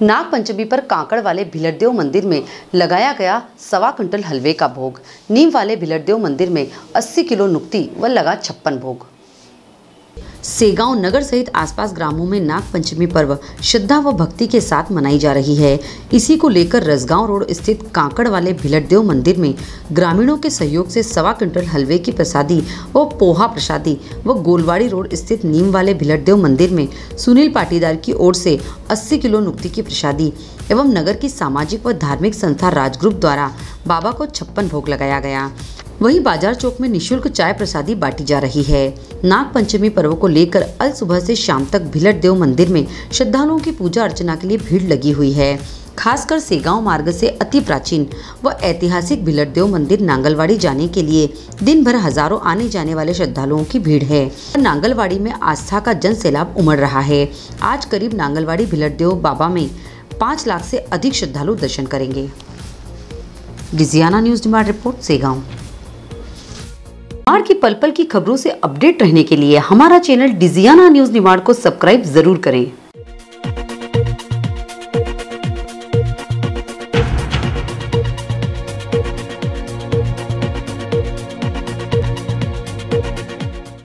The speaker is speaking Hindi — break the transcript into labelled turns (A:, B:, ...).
A: नाग पंचमी पर कांकड़ वाले भिलरदेव मंदिर में लगाया गया सवा कुंटल हलवे का भोग। नीम वाले भिलरदेव मंदिर में 80 किलो नुक्ति व लगा छप्पन भोग। सेगांव नगर सहित आसपास ग्रामों में नाग पंचमी पर्व श्रद्धा व भक्ति के साथ मनाई जा रही है। इसी को लेकर रसगांव रोड स्थित कांकड़ वाले भिलटदेव मंदिर में ग्रामीणों के सहयोग से सवा क्विंटल हलवे की प्रसादी व पोहा प्रसादी व गोलवाड़ी रोड स्थित नीम वाले भिलटदेव मंदिर में सुनील पाटीदार की ओर से 80 किलो नुक्ति की प्रसादी एवं नगर की सामाजिक व धार्मिक संस्था राजग्रुप द्वारा बाबा को छप्पन भोग लगाया गया। वहीं बाज़ार चौक में निशुल्क चाय प्रसादी बांटी जा रही है। नाग पंचमी पर्व को लेकर अल सुबह से शाम तक भिलट देव मंदिर में श्रद्धालुओं की पूजा अर्चना के लिए भीड़ लगी हुई है। खासकर सेगांव मार्ग से अति प्राचीन व ऐतिहासिक भिलट देव मंदिर नांगलवाड़ी जाने के लिए दिन भर हज़ारों आने जाने वाले श्रद्धालुओं की भीड़ है। नांगलवाड़ी में आस्था का जन सैलाब उमड़ रहा है। आज करीब नांगलवाड़ी भिलटदेव बाबा में पाँच लाख से अधिक श्रद्धालु दर्शन करेंगे। Digiana news, demand report, Segaon. Nimar की पल पल की खबरों से अपडेट रहने के लिए हमारा चैनल डिजियाना न्यूज़ निवाड़ को सब्सक्राइब ज़रूर करें।